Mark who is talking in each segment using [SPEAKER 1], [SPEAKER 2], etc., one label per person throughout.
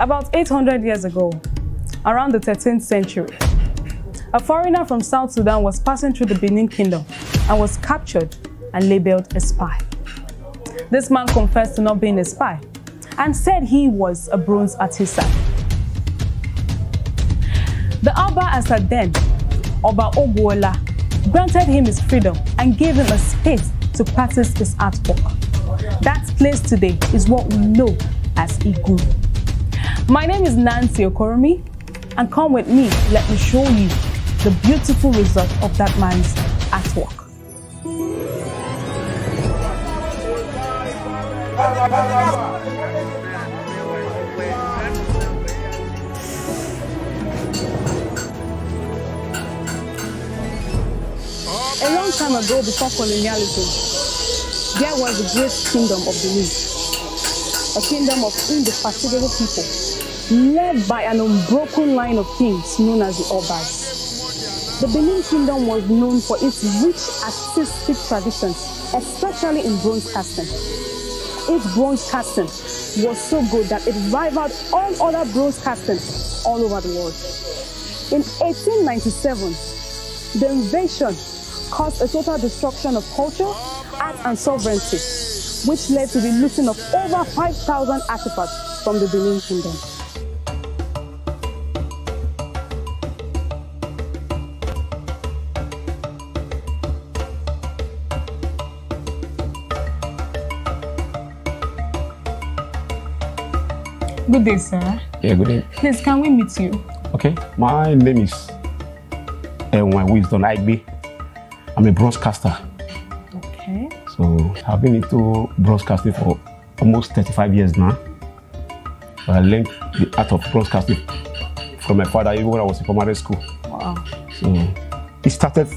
[SPEAKER 1] About 800 years ago, around the 13th century, a foreigner from South Sudan was passing through the Benin Kingdom and was captured and labeled a spy. This man confessed to not being a spy and said he was a bronze artisan. The Alba Asad then, Oba Oguola, granted him his freedom and gave him a space to practice his artwork. That place today is what we know as Igun. My name is Nancy Okoromi, and come with me, let me show you the beautiful result of that man's artwork. A long time ago, before colonialism, there was a great kingdom of Benin, a kingdom of indefatigable people, led by an unbroken line of kings known as the Obas. The Benin kingdom was known for its rich artistic traditions, especially in bronze casting. Its bronze casting was so good that it rivaled all other bronze castings all over the world. In 1897, the invasion caused a total destruction of culture, art, and sovereignty, which led to the looting of over 5,000 artifacts from the Benin Kingdom. Good day, sir.
[SPEAKER 2] Yeah, good day.
[SPEAKER 1] Please, can we meet you?
[SPEAKER 2] Okay, my name is Enwan Wisdom Aigbe. I'm a bronze caster.
[SPEAKER 1] Okay.
[SPEAKER 2] So I've been into bronze casting for almost 35 years now. I learned the art of bronze casting from my father even when I was in primary school.
[SPEAKER 1] Wow.
[SPEAKER 2] So it started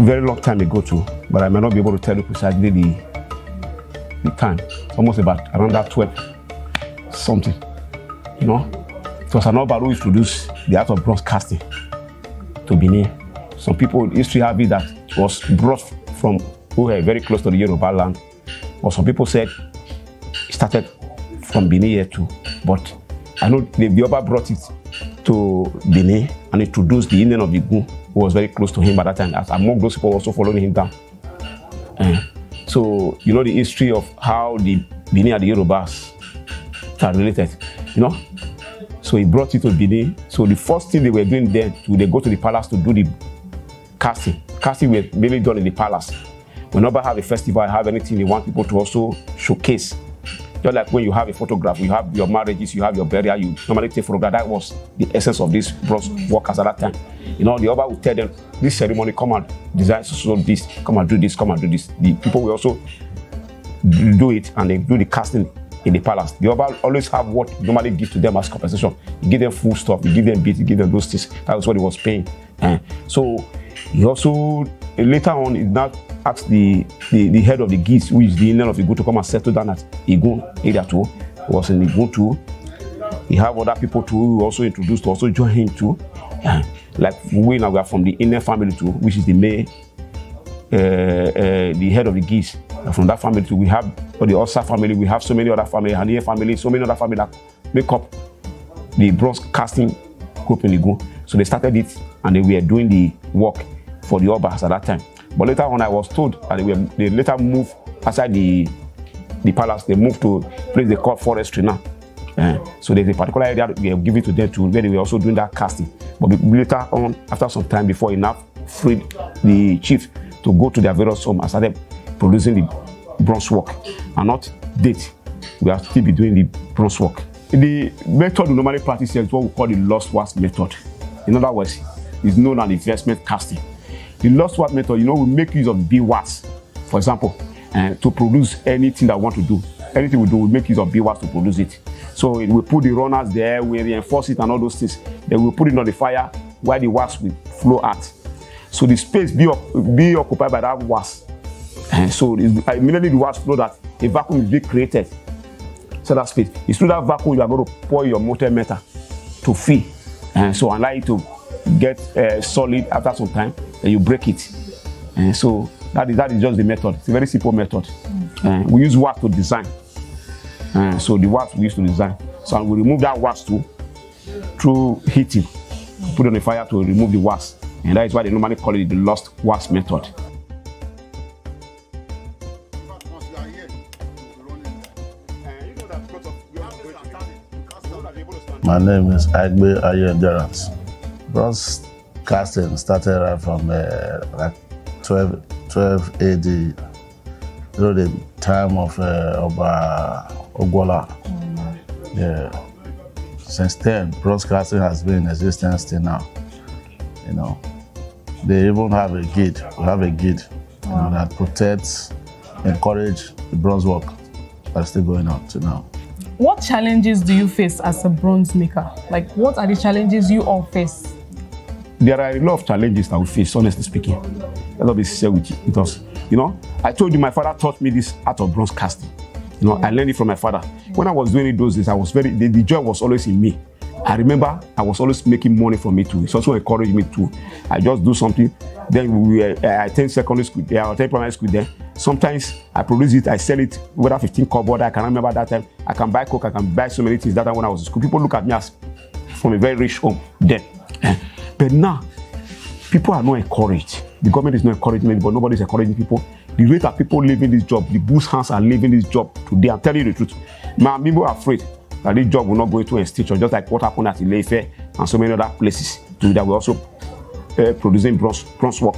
[SPEAKER 2] very long time ago too, but I may not be able to tell you precisely the the time. Almost about around that 12 something. You know? It was an Oba who introduced the art of broadcasting to Benin. Some people history have it that was brought from were very close to the Yoruba land. Or some people said it started from Benin here too. But I know the, Oba brought it to Benin and introduced the Indian of Igun, who was very close to him by that time. As among those people also following him down. Eh, so you know the history of how the Benin and the Yorubas are related, you know. So he brought it to Benin. So the first thing they were doing then, to they go to the palace to do the casting. Casting was mainly done in the palace. Whenever I have a festival, I have anything they want people to also showcase. Just like when you have a photograph, you have your marriages, you have your burial, you normally take photograph. That was the essence of this bronze workers at that time. You know, the other would tell them, this ceremony, come and design so, this, come and do this, come and do this. The people will also do it and they do the casting in the palace. The Oba always have what normally give to them as compensation. You give them food stuff, you give them beats, you give them those things. That was what he was paying. Eh. So he also later on he now asked the, the, the head of the geese, who is the Indian of Igun, to come and settle down at Igun area too. He was in Igun too. He have other people too who also introduced to also join him too. Eh. Like we now we are from the Indian family too, which is the uh, uh, the head of the geese. And from that family too, we have for the Osa family, we have so many other family, Haniye family, so many other family that make up the bronze casting group in Igun. So they started it and they were doing the work for the Obas at that time. But later on, I was told that they, were, they later moved outside the the palace. They moved to place they call forestry now. Eh, so there's a particular area we have given to them to where they were also doing that casting. But later on, after some time, before enough freed the chief to go to their various home and started producing the bronze work and not date. We are still be doing the bronze work. The method we normally practice here is what we call the lost wax method. In other words, it's known as investment casting. The lost wax method, you know, we make use of bee wax, for example, and to produce anything that we want to do. Anything we do, we make use of bee wax to produce it. So we put the runners there, we reinforce it and all those things. Then we put it on the fire while the wax will flow out. So the space be, be occupied by that wax. And so it's- immediately the wax flow that a vacuum is being created. So that space. It's through that vacuum you are going to pour your molten metal to fill. And so allow it to get uh, solid after some time, then you break it. And so that is that is just the method. It's a very simple method. And we use wax to design. Uh, so the wax we used to design. So we remove that wax too through heating. Put on the fire to remove the wax. And that is why they normally call it the lost wax method.
[SPEAKER 3] My name is Agbe Aye Endurance. Bronze casting started right from uh, like 12, 12 AD, you know, the time of uh, Oba Oguola. Yeah. Since then, bronze casting has been in existence till now. You know, they even have a guide. We have a guide you know, that protects, encourage the bronze work that's still going on to now.
[SPEAKER 1] What challenges do you face as a bronze maker? Like, what are the challenges you all face?
[SPEAKER 2] There are a lot of challenges that we face, honestly speaking. Let me be sincere with you. Because, you know, I told you my father taught me this art of bronze casting. You know, I learned it from my father. When I was doing it those days, I was very, the, the joy was always in me. I remember I was always making money from it too. It also encouraged me to. I just do something. Then we, uh, I attend secondary school there, I attend primary school there. Sometimes I produce it, I sell it, whether 15 cupboard, I can remember that time. I can buy coke, I can buy so many things that time when I was in school. People look at me as from a very rich home then. But now, people are not encouraged. The government is not encouraging anybody, nobody is encouraging people. The rate that people leaving this job, the boost hands are leaving this job today. I'm telling you the truth. Man, people are afraid that this job will not go into extinction, just like what happened at Ileife and so many other places too, that we're also uh, producing bronze, bronze work.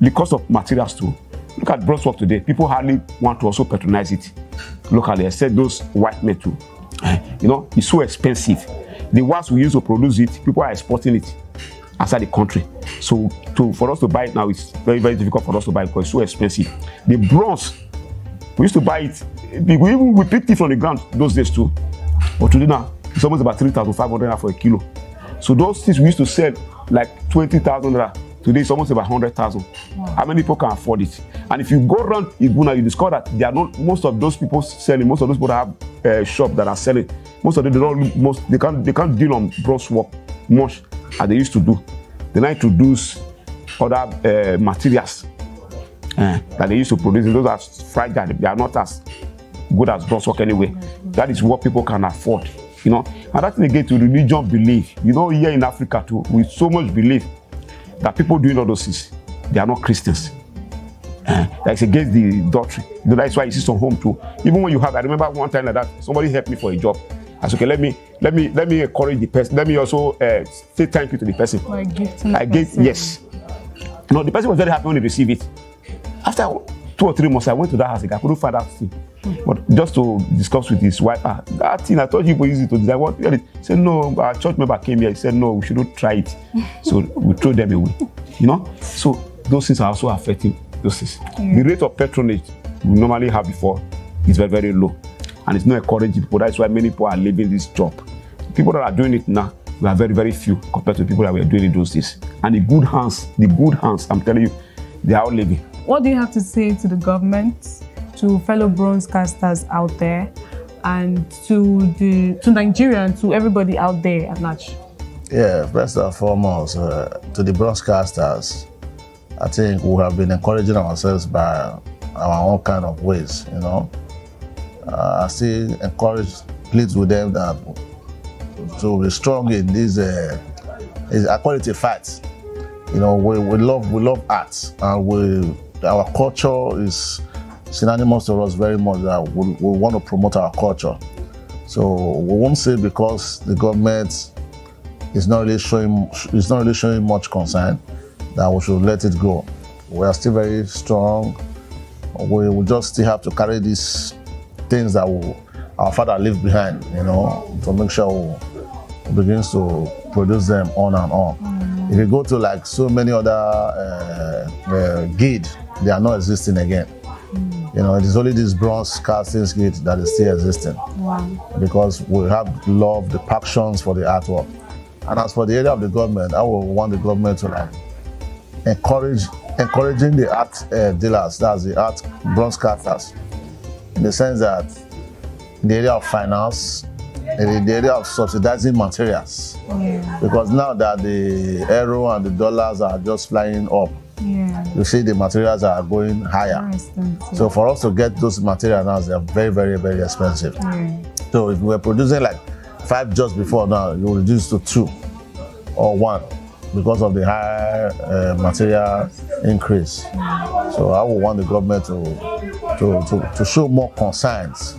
[SPEAKER 2] The cost of materials too. Look at bronze work today. People hardly want to also patronize it locally, except those white men too. You know, it's so expensive. The wax we use to produce it, people are exporting it outside the country. So to for us to buy it now, it's very, very difficult for us to buy it because it's so expensive. The bronze, we used to buy it, we even we picked it from the ground those days too. But today now, it's almost about 3,500 for a kilo. So those things we used to sell like 20,000 naira. Today it's almost about 100,000. How many people can afford it? And if you go around Iguna, you discover that they are not most of those people selling, most of those people that have uh, shop that are selling, most of them they don't most they can't they can't deal on bronze work much as they used to do. They now introduce other uh, materials uh, that they used to produce. Those are fragile. They are not as good as bronze work anyway. That is what people can afford. You know, and that's again to religion belief. You know, here in Africa too, with so much belief that people doing all those things, they are not Christians. Uh, that's against the doctrine. You know, that's why you see some home too. Even when you have, I remember one time like that, somebody helped me for a job. I said, okay, let me let me let me encourage the person. Let me also uh, say thank you to the person.
[SPEAKER 1] Like gifting
[SPEAKER 2] I gave yes. No, the person was very happy when he received it. After two or three months, I went to that house again. I couldn't find that thing. But just to discuss with his wife, ah, that thing I thought you were using to design. What? He said, no, our church member came here. He said, no, we shouldn't try it. so we throw them away. You know? So those things are also affecting those things. The rate of patronage we normally have before is very, very low. And it's not encouraging people. That's why many people are leaving this job. People that are doing it now, we are very, very few compared to people that were doing it those days. And the good hands, the good hands, I'm telling you, they are all leaving.
[SPEAKER 1] What do you have to say to the government, to fellow bronze casters out there, and to the to Nigeria and to everybody out there at large?
[SPEAKER 3] Yeah, first and foremost, uh, to the bronze casters, I think we have been encouraging ourselves by our own kind of ways, you know. Uh, I still encourage, plead with them that to be strong in this, uh, is, I fight. You know, we, we love we love art and we our culture is synonymous to us very much that we, we want to promote our culture. So we won't say because the government is not really showing is not really showing much concern that we should let it go. We are still very strong. We will just still have to carry these things that we, our father left behind, you know, to make sure we begins to produce them on and on. If you go to like so many other uh, uh, guild, they are not existing again. You know, it is only this bronze casting guild that is still existing
[SPEAKER 1] Wow.
[SPEAKER 3] because we have love, the passions for the artwork. And as for the area of the government, I will want the government to like encourage encouraging the art uh, dealers, that's the art bronze casters, in the sense that in the area of finance, in the area of subsidizing materials,
[SPEAKER 1] Yeah.
[SPEAKER 3] because now that the euro and the dollars are just flying up,
[SPEAKER 1] Yeah.
[SPEAKER 3] you see the materials are going higher. So for us to get those materials now, they are very, very, very expensive.
[SPEAKER 1] yeah.
[SPEAKER 3] So if we were producing like five just before now, you reduce to two or one because of the high uh, material increase. So I would want the government to, to, to, to show more concerns,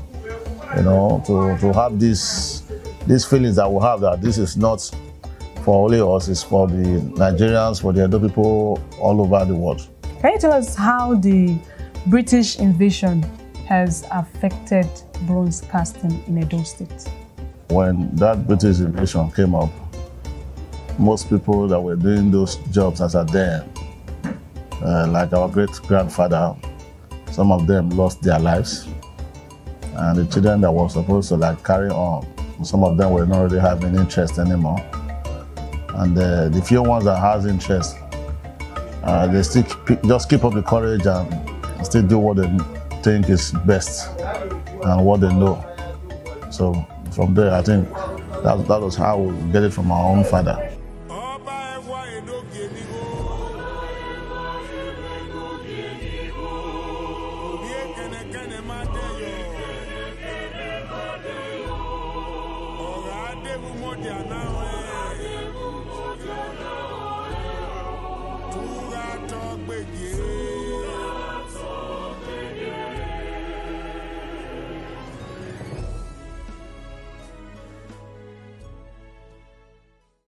[SPEAKER 3] you know, to, to have this, these feelings that we have that this is not for only us, it's for the Nigerians, for the other people all over the world.
[SPEAKER 4] Can you tell us how the British invasion has affected bronze casting in Edo State?
[SPEAKER 3] When that British invasion came up, most people that were doing those jobs as a then, uh, like our great grandfather, some of them lost their lives. And the children that were supposed to like carry on, some of them were not really having interest anymore. And uh, the few ones that has interest, uh, they still keep, just keep up the courage and still do what they think is best and what they know. So from there, I think that, that was how we get it from our own father.
[SPEAKER 5] ọba ẹwà níbo